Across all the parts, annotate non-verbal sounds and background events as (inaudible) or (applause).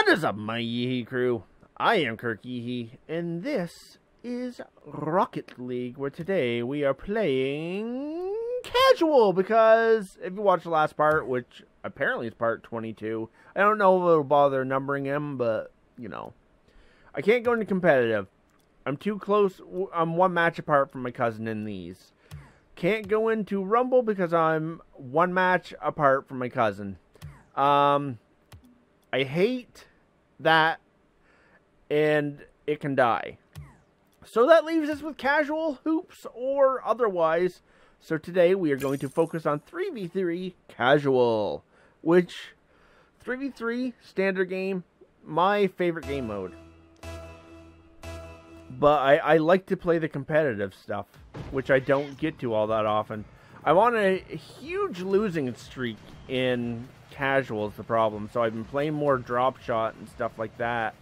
What is up, my Yeehee crew? I am Kirk Yeehee, and this is Rocket League, where today we are playing casual, because if you watch the last part, which apparently is part 22, I don't know if it'll bother numbering them, but, you know. I can't go into competitive. I'm too close, I'm one match apart from my cousin in these. Can't go into Rumble because I'm one match apart from my cousin. Um, I hate that, and it can die. So that leaves us with casual hoops or otherwise. So today we are going to focus on 3v3 casual, which 3v3 standard game, my favorite game mode. But I, I like to play the competitive stuff, which I don't get to all that often. I'm on a huge losing streak in casual is the problem. So I've been playing more drop shot and stuff like that.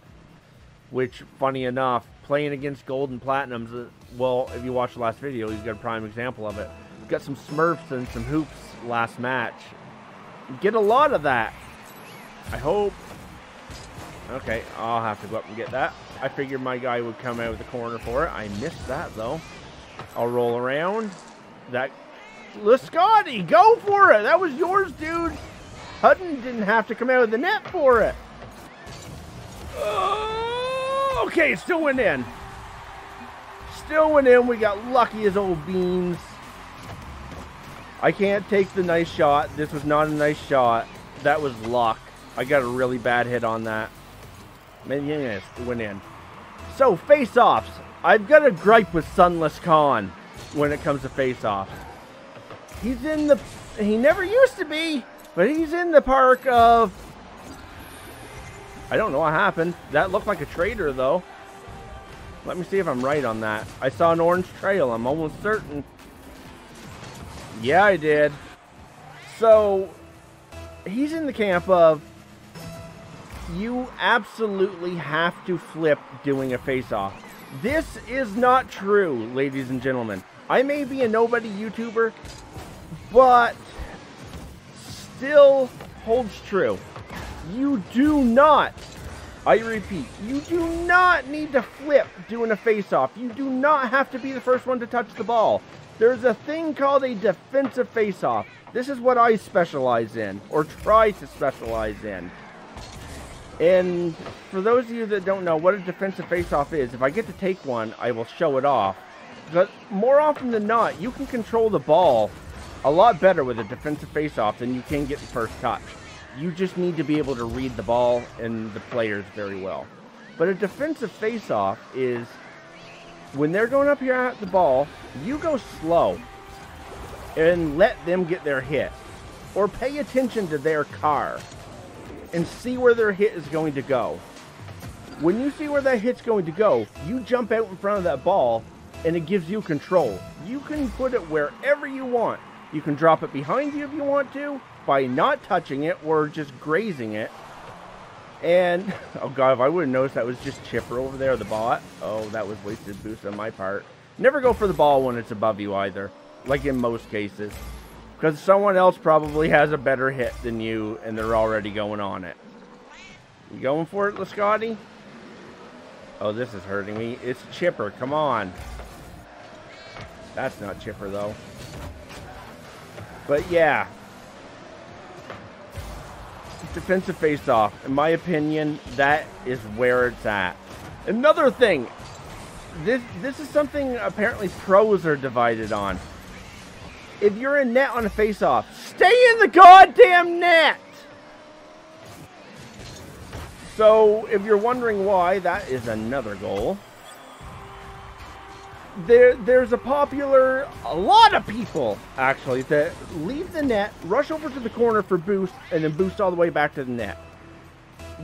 Which, funny enough, playing against gold and platinums, uh, well, if you watch the last video, you've got a prime example of it. Got some smurfs and some hoops last match. Get a lot of that. I hope. Okay, I'll have to go up and get that. I figured my guy would come out of the corner for it. I missed that, though. I'll roll around. That... Lascotti, go for it! That was yours, dude! Hutton didn't have to come out of the net for it. Oh, okay, still went in. Still went in. We got lucky as old beans. I can't take the nice shot. This was not a nice shot. That was luck. I got a really bad hit on that. Man, yes, it went in. So, face-offs. I've got a gripe with Sunless Khan when it comes to face-offs. He's in the... He never used to be. But he's in the park of... I don't know what happened. That looked like a trader, though. Let me see if I'm right on that. I saw an orange trail. I'm almost certain. Yeah, I did. So, he's in the camp of... You absolutely have to flip doing a face-off. This is not true, ladies and gentlemen. I may be a nobody YouTuber, but still holds true. You do not, I repeat, you do not need to flip doing a face-off. You do not have to be the first one to touch the ball. There's a thing called a defensive face-off. This is what I specialize in, or try to specialize in. And for those of you that don't know what a defensive face-off is, if I get to take one, I will show it off. But more often than not, you can control the ball a lot better with a defensive faceoff than you can get the first touch. You just need to be able to read the ball and the players very well. But a defensive faceoff is when they're going up here at the ball, you go slow and let them get their hit. Or pay attention to their car and see where their hit is going to go. When you see where that hit's going to go, you jump out in front of that ball and it gives you control. You can put it wherever you want. You can drop it behind you if you want to by not touching it or just grazing it. And, (laughs) oh god, if I would have noticed that was just Chipper over there, the bot. Oh, that was wasted boost on my part. Never go for the ball when it's above you either, like in most cases. Because someone else probably has a better hit than you, and they're already going on it. You going for it, Lascotti? Oh, this is hurting me. It's Chipper, come on. That's not Chipper, though. But yeah. Defensive face-off. In my opinion, that is where it's at. Another thing. This this is something apparently pros are divided on. If you're in net on a face-off, stay in the goddamn net! So, if you're wondering why, that is another goal there there's a popular a lot of people actually that leave the net rush over to the corner for boost and then boost all the way back to the net.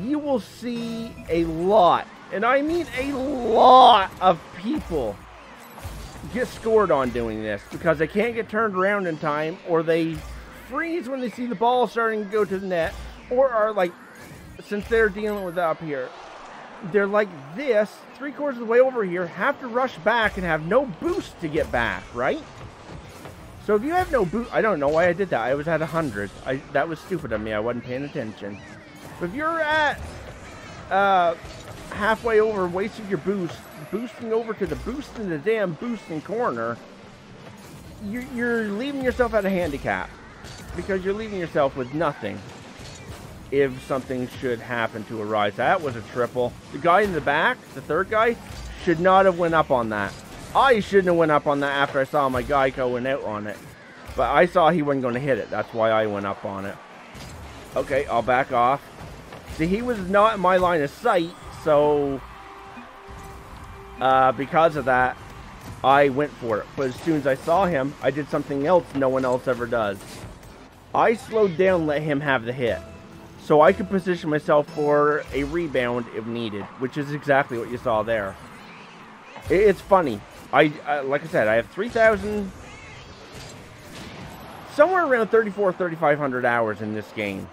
You will see a lot and i mean a lot of people get scored on doing this because they can't get turned around in time or they freeze when they see the ball starting to go to the net or are like since they're dealing with up here they're like this, three quarters of the way over here, have to rush back and have no boost to get back, right? So if you have no boost, I don't know why I did that. I was at 100. I, that was stupid of me. I wasn't paying attention. But if you're at uh, halfway over, wasting your boost, boosting over to the boost in the damn boosting corner, you're, you're leaving yourself at a handicap because you're leaving yourself with nothing if something should happen to arise. That was a triple. The guy in the back, the third guy, should not have went up on that. I shouldn't have went up on that after I saw my guy going out on it. But I saw he wasn't going to hit it. That's why I went up on it. Okay, I'll back off. See, he was not in my line of sight, so... Uh, because of that, I went for it. But as soon as I saw him, I did something else no one else ever does. I slowed down let him have the hit. So I could position myself for a rebound if needed, which is exactly what you saw there. It's funny. I, I like I said, I have 3,000 somewhere around 34 3500 hours in this game.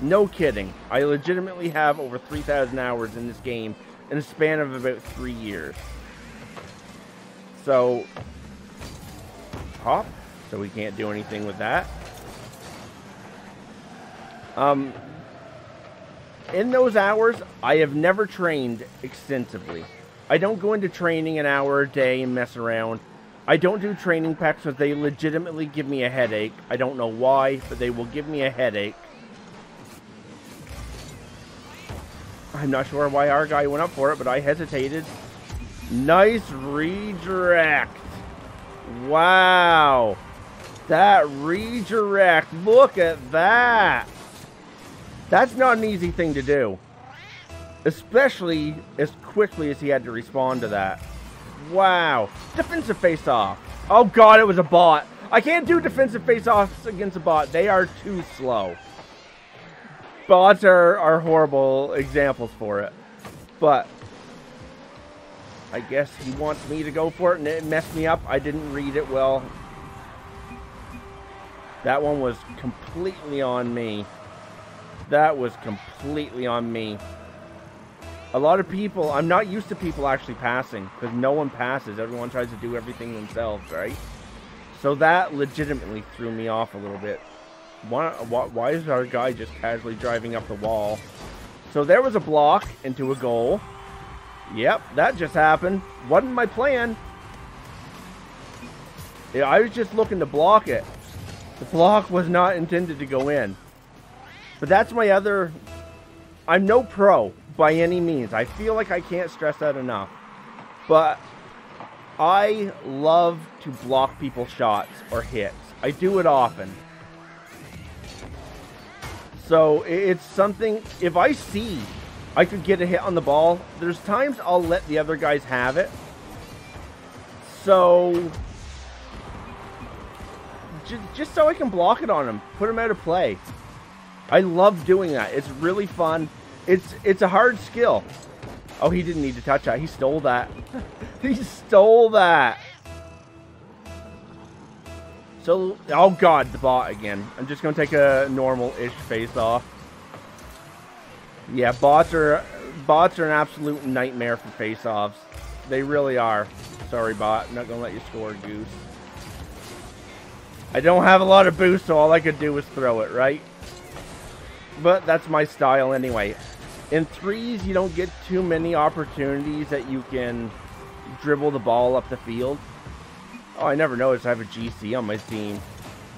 No kidding. I legitimately have over 3,000 hours in this game in a span of about 3 years. So hop, so we can't do anything with that. Um in those hours, I have never trained extensively. I don't go into training an hour a day and mess around. I don't do training packs because they legitimately give me a headache. I don't know why, but they will give me a headache. I'm not sure why our guy went up for it, but I hesitated. Nice redirect. Wow. That redirect. Look at that. That's not an easy thing to do. Especially as quickly as he had to respond to that. Wow. Defensive face-off. Oh god, it was a bot. I can't do defensive face-offs against a bot. They are too slow. Bots are, are horrible examples for it. But I guess he wants me to go for it and it messed me up. I didn't read it well. That one was completely on me. That was completely on me. A lot of people, I'm not used to people actually passing because no one passes. Everyone tries to do everything themselves, right? So that legitimately threw me off a little bit. Why, why, why is our guy just casually driving up the wall? So there was a block into a goal. Yep, that just happened. Wasn't my plan. Yeah, I was just looking to block it. The block was not intended to go in. But that's my other... I'm no pro by any means. I feel like I can't stress that enough. But I love to block people's shots or hits. I do it often. So it's something, if I see I could get a hit on the ball, there's times I'll let the other guys have it. So, just, just so I can block it on them, put them out of play. I love doing that. It's really fun. It's it's a hard skill. Oh, he didn't need to touch that. He stole that. (laughs) he stole that. So, oh god, the bot again. I'm just going to take a normal-ish face off. Yeah, bots are bots are an absolute nightmare for face-offs. They really are. Sorry, bot. I'm not going to let you score, Goose. I don't have a lot of boost, so all I could do was throw it, right? But that's my style anyway. In threes, you don't get too many opportunities that you can dribble the ball up the field. Oh, I never noticed I have a GC on my team.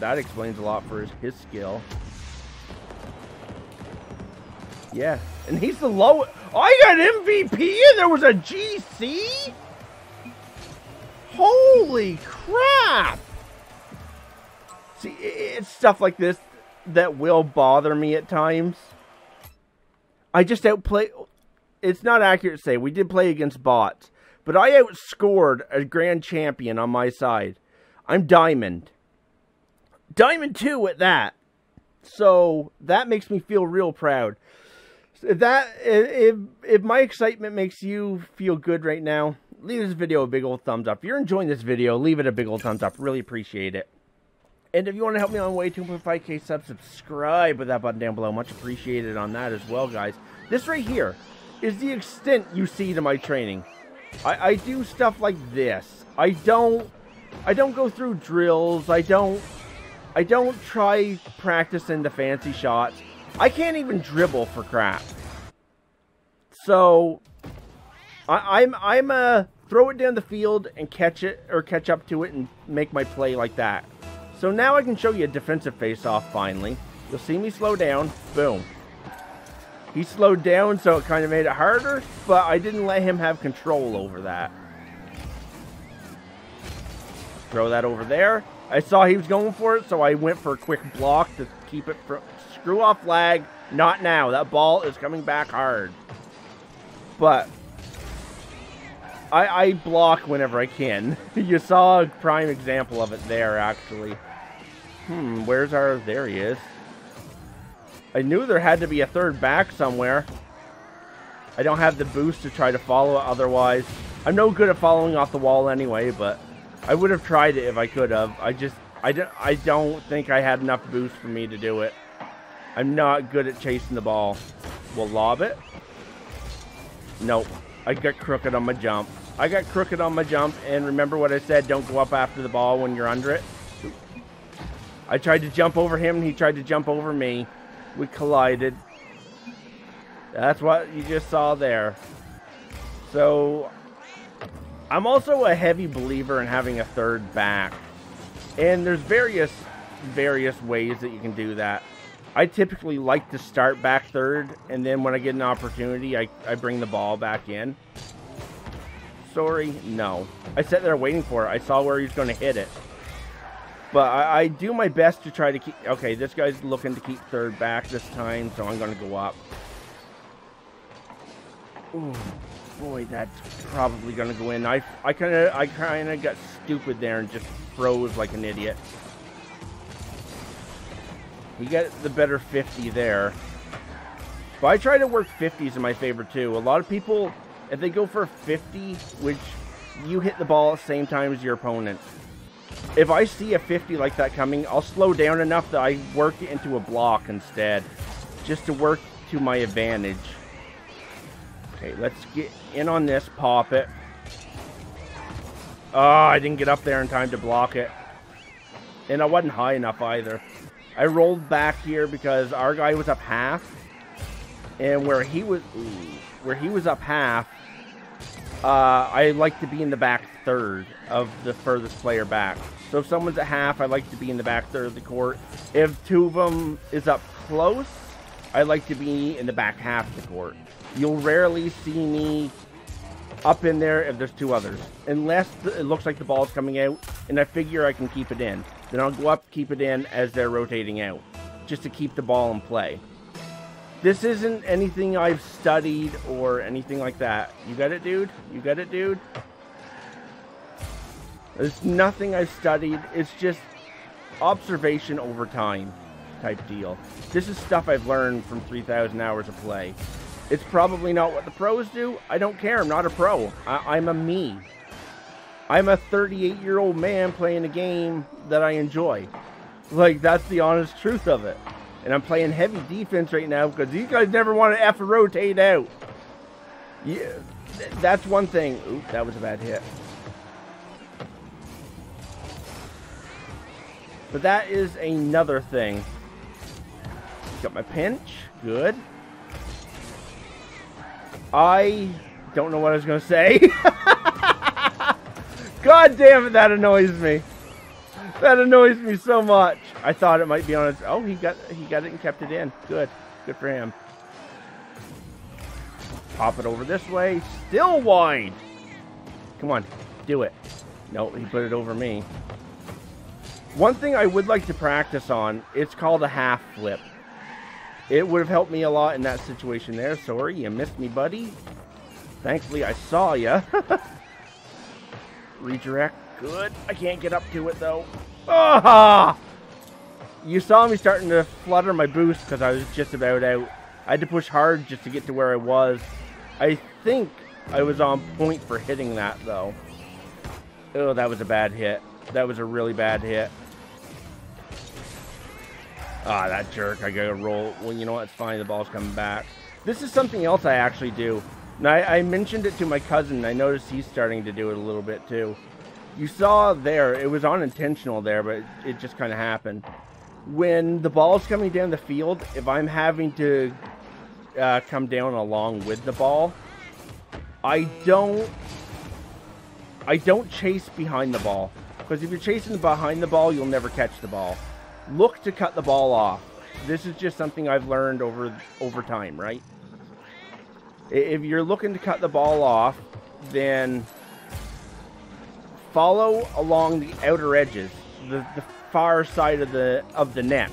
That explains a lot for his, his skill. Yeah, and he's the lowest. I got MVP and there was a GC? Holy crap! See, it's stuff like this that will bother me at times. I just outplay. It's not accurate to say we did play against bots, but I outscored a grand champion on my side. I'm diamond, diamond two at that. So that makes me feel real proud. If that if if my excitement makes you feel good right now, leave this video a big old thumbs up. If you're enjoying this video, leave it a big old thumbs up. Really appreciate it. And if you want to help me on way to 2.5k subs, subscribe with that button down below. Much appreciated on that as well, guys. This right here is the extent you see to my training. I, I do stuff like this. I don't I don't go through drills. I don't I don't try practicing the fancy shots. I can't even dribble for crap. So I, I'm I'm a throw it down the field and catch it or catch up to it and make my play like that. So now I can show you a defensive face-off finally. You'll see me slow down. Boom. He slowed down, so it kind of made it harder, but I didn't let him have control over that. Throw that over there. I saw he was going for it, so I went for a quick block to keep it from... Screw off flag. Not now. That ball is coming back hard. But I, I block whenever I can. (laughs) you saw a prime example of it there, actually. Hmm, where's our... There he is. I knew there had to be a third back somewhere. I don't have the boost to try to follow it otherwise. I'm no good at following off the wall anyway, but I would have tried it if I could have. I just... I don't, I don't think I had enough boost for me to do it. I'm not good at chasing the ball. We'll lob it. Nope. I got crooked on my jump. I got crooked on my jump, and remember what I said, don't go up after the ball when you're under it? I tried to jump over him, and he tried to jump over me. We collided. That's what you just saw there. So, I'm also a heavy believer in having a third back. And there's various, various ways that you can do that. I typically like to start back third, and then when I get an opportunity, I, I bring the ball back in. Sorry, no. I sat there waiting for it. I saw where he was going to hit it. But I, I, do my best to try to keep... Okay, this guy's looking to keep third back this time, so I'm going to go up. Ooh, boy, that's probably going to go in. I, I kind of I kind of got stupid there and just froze like an idiot. He got the better 50 there. But I try to work 50s in my favor too. A lot of people, if they go for 50, which you hit the ball at the same time as your opponent. If I see a 50 like that coming, I'll slow down enough that I work it into a block instead. Just to work to my advantage. Okay, let's get in on this, pop it. Oh, I didn't get up there in time to block it. And I wasn't high enough either. I rolled back here because our guy was up half, and where he was, ooh, where he was up half, uh, I like to be in the back third of the furthest player back. So if someone's at half, I like to be in the back third of the court. If two of them is up close, I like to be in the back half of the court. You'll rarely see me up in there if there's two others, unless it looks like the ball's coming out, and I figure I can keep it in. Then I'll go up, keep it in as they're rotating out, just to keep the ball in play. This isn't anything I've studied or anything like that. You got it, dude? You got it, dude? There's nothing I've studied. It's just observation over time type deal. This is stuff I've learned from 3,000 hours of play. It's probably not what the pros do. I don't care. I'm not a pro. I I'm a me. I'm a 38 year old man playing a game that I enjoy. Like, that's the honest truth of it. And I'm playing heavy defense right now because these guys never want to F rotate out. Yeah, that's one thing. Oop, that was a bad hit. But that is another thing. Got my pinch. Good. I don't know what I was going to say. (laughs) God damn it, that annoys me. That annoys me so much. I thought it might be on its. Oh, he got he got it and kept it in. Good, good for him. Pop it over this way. Still wide. Come on, do it. No, he put it over me. One thing I would like to practice on, it's called a half flip. It would have helped me a lot in that situation there. Sorry, you missed me, buddy. Thankfully, I saw you. (laughs) Redirect. Good. I can't get up to it, though. Ah! You saw me starting to flutter my boost because I was just about out. I had to push hard just to get to where I was. I think I was on point for hitting that, though. Oh, that was a bad hit. That was a really bad hit. Ah, that jerk. I gotta roll. Well, you know what? It's fine. The ball's coming back. This is something else I actually do. Now, I, I, mentioned it to my cousin. I noticed he's starting to do it a little bit too. You saw there, it was unintentional there, but it, it just kind of happened. When the ball's coming down the field, if I'm having to, uh, come down along with the ball. I don't I don't chase behind the ball. Because if you're chasing behind the ball, you'll never catch the ball. Look to cut the ball off. This is just something I've learned over over time, right? If you're looking to cut the ball off, then follow along the outer edges, the, the far side of the of the net.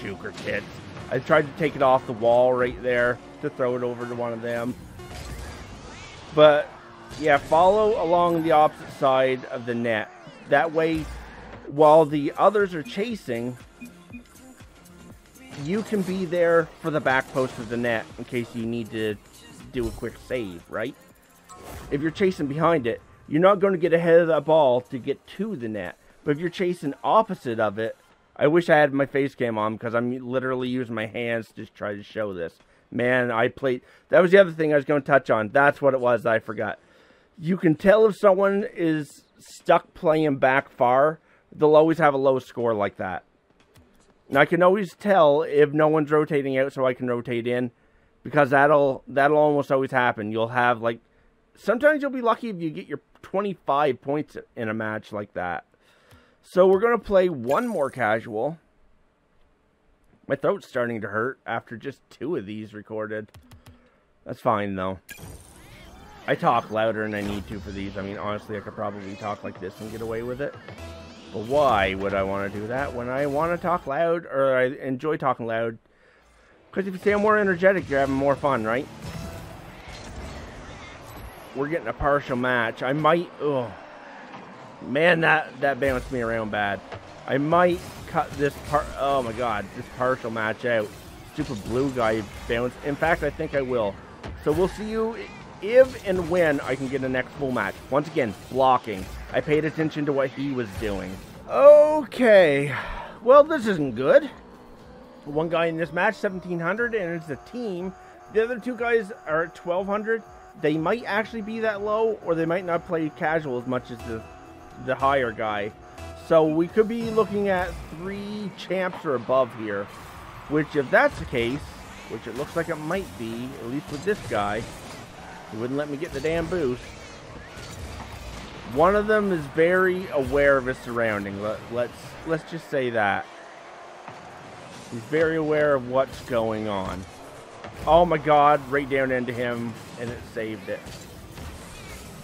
Sugar tits. I tried to take it off the wall right there to throw it over to one of them. But yeah, follow along the opposite side of the net. That way, while the others are chasing, you can be there for the back post of the net in case you need to do a quick save, right? If you're chasing behind it, you're not going to get ahead of that ball to get to the net. But if you're chasing opposite of it, I wish I had my face cam on because I'm literally using my hands to try to show this. Man, I played. That was the other thing I was going to touch on. That's what it was. I forgot. You can tell if someone is stuck playing back far. They'll always have a low score like that. And I can always tell if no one's rotating out, so I can rotate in, because that'll that'll almost always happen. You'll have like sometimes you'll be lucky if you get your 25 points in a match like that. So we're going to play one more casual. My throat's starting to hurt after just two of these recorded. That's fine, though. I talk louder than I need to for these. I mean, honestly, I could probably talk like this and get away with it. But why would I want to do that when I want to talk loud, or I enjoy talking loud? Because if you say I'm more energetic, you're having more fun, right? We're getting a partial match. I might... Ugh. Man, that, that bounced me around bad. I might cut this part. Oh my god, this partial match out. Stupid blue guy bounced. In fact, I think I will. So we'll see you if and when I can get the next full match. Once again, blocking. I paid attention to what he was doing. Okay. Well, this isn't good. One guy in this match, 1700, and it's a team. The other two guys are at 1200. They might actually be that low, or they might not play casual as much as the the higher guy. So we could be looking at three champs or above here. Which, if that's the case, which it looks like it might be, at least with this guy, he wouldn't let me get the damn boost. One of them is very aware of his surroundings. Let, let's let's just say that. He's very aware of what's going on. Oh my god, right down into him, and it saved it.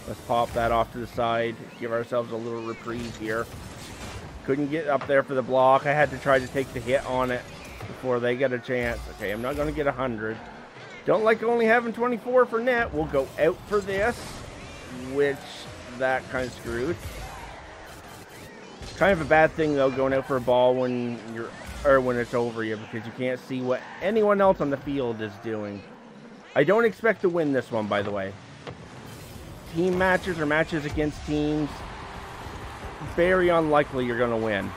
Let's pop that off to the side. Give ourselves a little reprieve here. Couldn't get up there for the block. I had to try to take the hit on it before they get a chance. Okay, I'm not going to get 100. Don't like only having 24 for net. We'll go out for this, which that kind of screwed. Kind of a bad thing, though, going out for a ball when you're or when it's over you because you can't see what anyone else on the field is doing. I don't expect to win this one, by the way team matches or matches against teams, very unlikely you're going to win.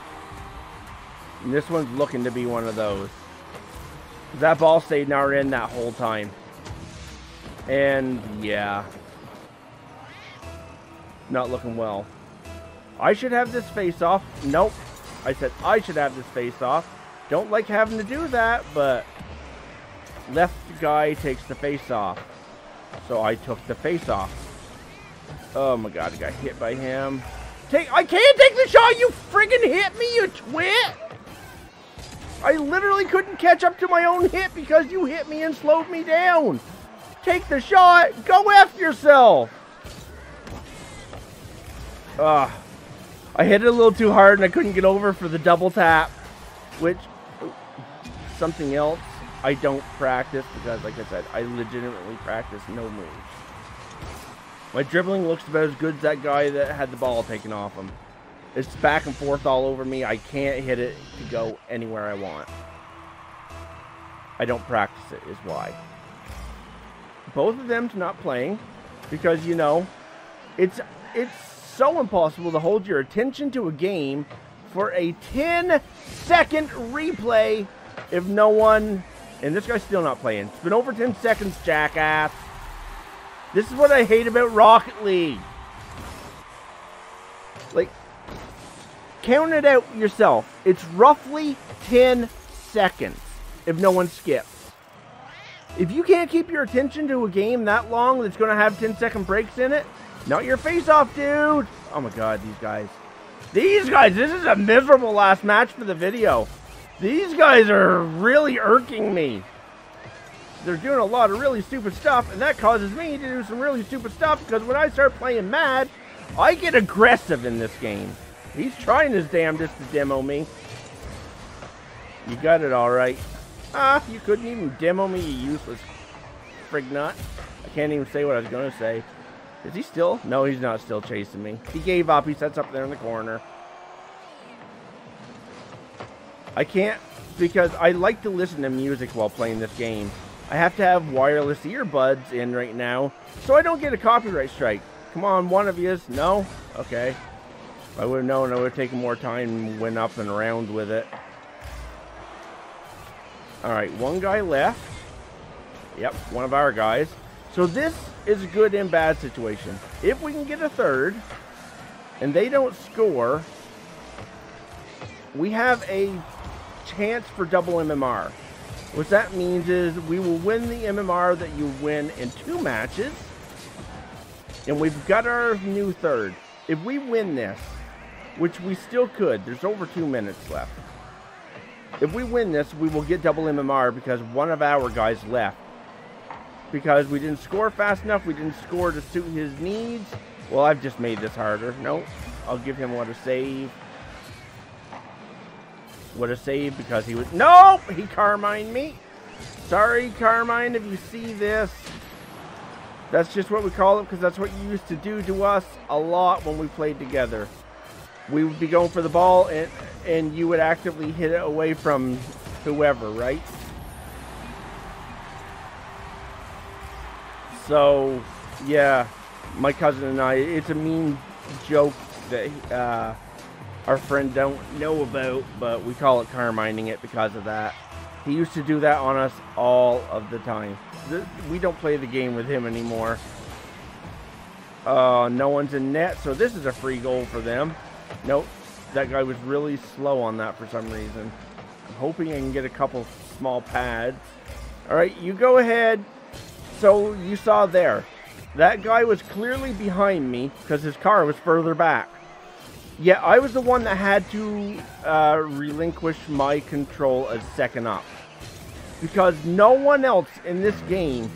And this one's looking to be one of those. That ball stayed in our end that whole time. And yeah. Not looking well. I should have this face off. Nope. I said I should have this face off. Don't like having to do that, but left guy takes the face off. So I took the face off. Oh my god, I got hit by him. Take I can't take the shot, you friggin' hit me, you twit! I literally couldn't catch up to my own hit because you hit me and slowed me down. Take the shot, go F yourself! Ugh. I hit it a little too hard and I couldn't get over for the double tap. Which, something else I don't practice because, like I said, I legitimately practice no moves. My dribbling looks about as good as that guy that had the ball taken off him. It's back and forth all over me. I can't hit it to go anywhere I want. I don't practice it is why. Both of them's not playing because, you know, it's it's so impossible to hold your attention to a game for a 10 second replay if no one and this guy's still not playing. It's been over 10 seconds, jackass. This is what I hate about Rocket League. Like, count it out yourself. It's roughly 10 seconds if no one skips. If you can't keep your attention to a game that long that's going to have 10 second breaks in it, not your face off, dude. Oh my god, these guys. These guys, this is a miserable last match for the video. These guys are really irking me. They're doing a lot of really stupid stuff, and that causes me to do some really stupid stuff because when I start playing mad, I get aggressive in this game. He's trying his damnedest to demo me. You got it all right. Ah, you couldn't even demo me, you useless frig nut. I can't even say what I was going to say. Is he still? No, he's not still chasing me. He gave up. He sets up there in the corner. I can't, because I like to listen to music while playing this game. I have to have wireless earbuds in right now, so I don't get a copyright strike. Come on, one of yous. No? Okay. If I would have known, I would have taken more time went up and around with it. Alright, one guy left. Yep, one of our guys. So this is a good and bad situation. If we can get a third, and they don't score, we have a chance for double MMR. What that means is we will win the MMR that you win in two matches, and we've got our new third. If we win this, which we still could, there's over two minutes left. If we win this, we will get double MMR because one of our guys left. Because we didn't score fast enough, we didn't score to suit his needs. Well, I've just made this harder. Nope. I'll give him what a save. What a save because he was... Nope! He Carmine me. Sorry, Carmine, if you see this. That's just what we call it because that's what you used to do to us a lot when we played together. We would be going for the ball and and you would actively hit it away from whoever, right? So, yeah, my cousin and I, it's a mean joke that uh, our friend don't know about, but we call it car carmining it because of that. He used to do that on us all of the time. We don't play the game with him anymore. Uh, no one's in net, so this is a free goal for them. Nope, that guy was really slow on that for some reason. I'm hoping I can get a couple small pads. All right, you go ahead. So you saw there. That guy was clearly behind me because his car was further back. Yeah, I was the one that had to uh, relinquish my control as second up. Because no one else in this game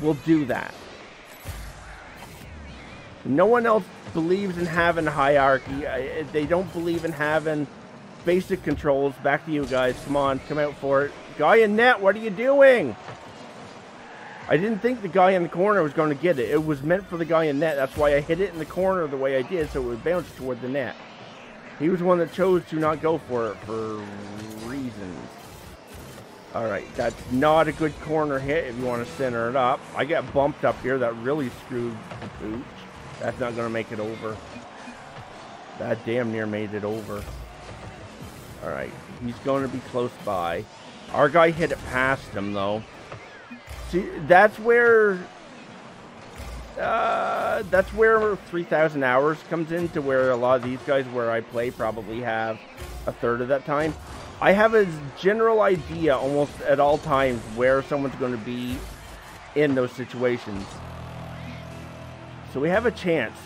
will do that. No one else believes in having hierarchy. They don't believe in having basic controls. Back to you guys. Come on, come out for it. Guy in net, what are you doing? I didn't think the guy in the corner was going to get it. It was meant for the guy in net. That's why I hit it in the corner the way I did, so it would bounce toward the net. He was one that chose to not go for it for reasons. Alright, that's not a good corner hit if you want to center it up. I got bumped up here. That really screwed the pooch. That's not going to make it over. That damn near made it over. Alright, he's going to be close by. Our guy hit it past him, though. See, that's where... Uh, that's where 3,000 hours comes into where a lot of these guys where I play probably have a third of that time. I have a general idea almost at all times where someone's going to be in those situations. So we have a chance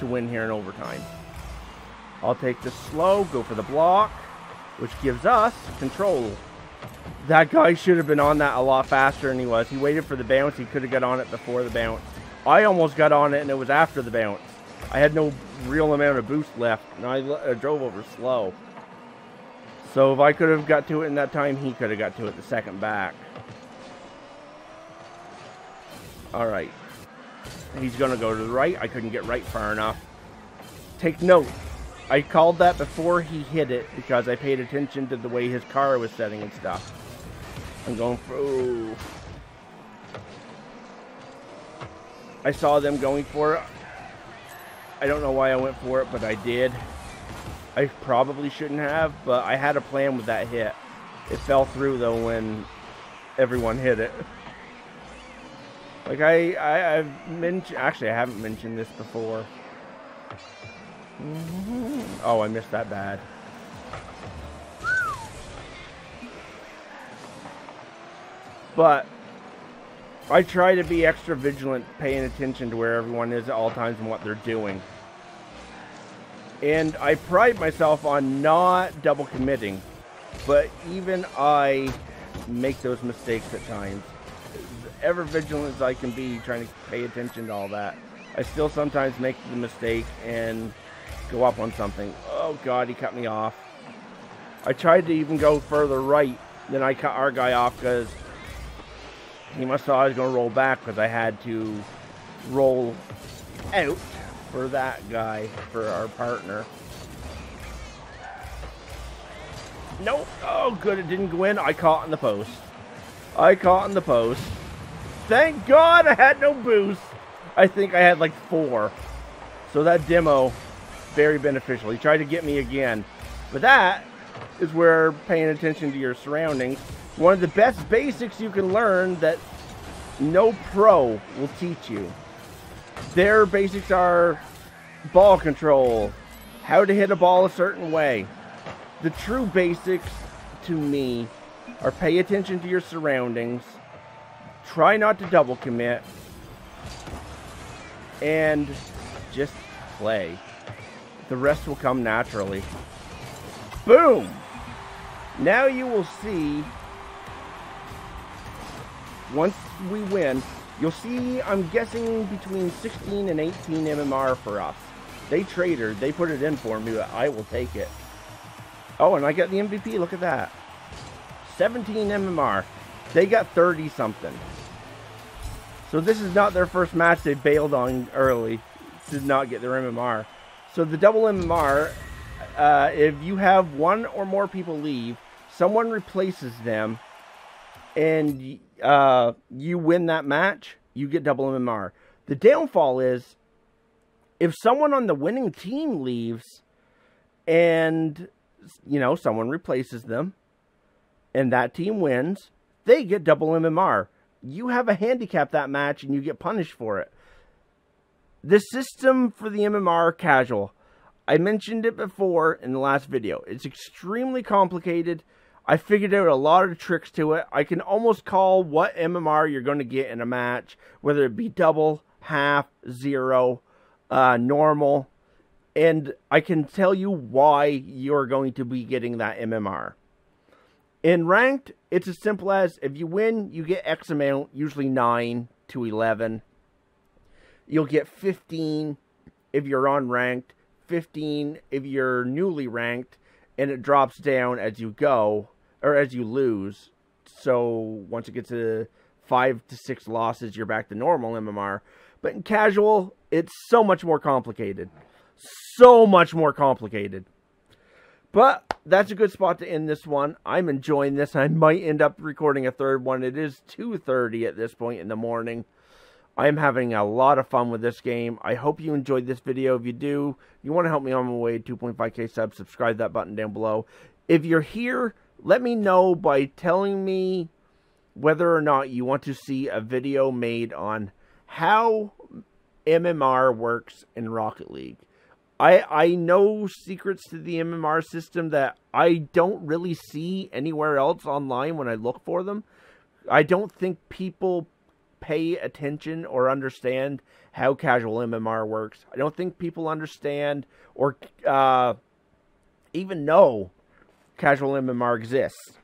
to win here in overtime. I'll take the slow, go for the block, which gives us control. That guy should have been on that a lot faster than he was. He waited for the bounce. He could have got on it before the bounce. I almost got on it, and it was after the bounce. I had no real amount of boost left, and I, I drove over slow. So if I could have got to it in that time, he could have got to it the second back. All right. He's going to go to the right. I couldn't get right far enough. Take note. I called that before he hit it because I paid attention to the way his car was setting and stuff. I'm going through. I saw them going for it. I don't know why I went for it, but I did. I probably shouldn't have, but I had a plan with that hit. It fell through, though, when everyone hit it. Like I, I I've mentioned. Actually, I haven't mentioned this before. Mm-hmm. Oh, I missed that bad. But I try to be extra vigilant, paying attention to where everyone is at all times and what they're doing. And I pride myself on not double committing, but even I make those mistakes at times. Ever vigilant as I can be, trying to pay attention to all that. I still sometimes make the mistake and go up on something. Oh god, he cut me off. I tried to even go further right then I cut our guy off because he must have thought I was going to roll back because I had to roll out for that guy, for our partner. Nope. Oh, good. It didn't go in. I caught in the post. I caught in the post. Thank God I had no boost. I think I had like four. So that demo, very beneficial. He tried to get me again. But that is where paying attention to your surroundings. One of the best basics you can learn that no pro will teach you. Their basics are ball control, how to hit a ball a certain way. The true basics to me are pay attention to your surroundings, try not to double commit, and just play. The rest will come naturally. Boom! Now you will see, once we win, you'll see, I'm guessing, between 16 and 18 MMR for us. They traded, they put it in for me, I will take it. Oh, and I got the MVP, look at that. 17 MMR. They got 30 something. So this is not their first match they bailed on early to not get their MMR. So the double MMR, uh, if you have one or more people leave, someone replaces them, and uh, you win that match, you get double MMR. The downfall is if someone on the winning team leaves and you know someone replaces them and that team wins, they get double MMR. You have a handicap that match and you get punished for it. The system for the MMR casual, I mentioned it before in the last video. It's extremely complicated. I figured out a lot of tricks to it. I can almost call what MMR you're going to get in a match, whether it be double, half, zero, uh, normal, and I can tell you why you're going to be getting that MMR. In ranked, it's as simple as if you win, you get X amount, usually 9 to 11. You'll get 15 if you're unranked, 15 if you're newly ranked, and it drops down as you go or as you lose. So once it gets to five to six losses, you're back to normal MMR. But in casual, it's so much more complicated. So much more complicated. But that's a good spot to end this one. I'm enjoying this. I might end up recording a third one. It is 2.30 at this point in the morning. I am having a lot of fun with this game. I hope you enjoyed this video. If you do, you want to help me on my way 2.5k subs, subscribe that button down below. If you're here, let me know by telling me whether or not you want to see a video made on how MMR works in Rocket League. I I know secrets to the MMR system that I don't really see anywhere else online when I look for them. I don't think people pay attention or understand how casual MMR works. I don't think people understand or uh, even know casual MMR exists.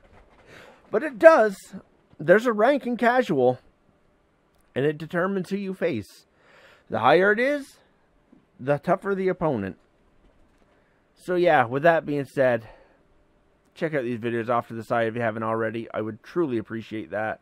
But it does. There's a rank in casual and it determines who you face. The higher it is, the tougher the opponent. So yeah, with that being said, check out these videos off to the side if you haven't already. I would truly appreciate that.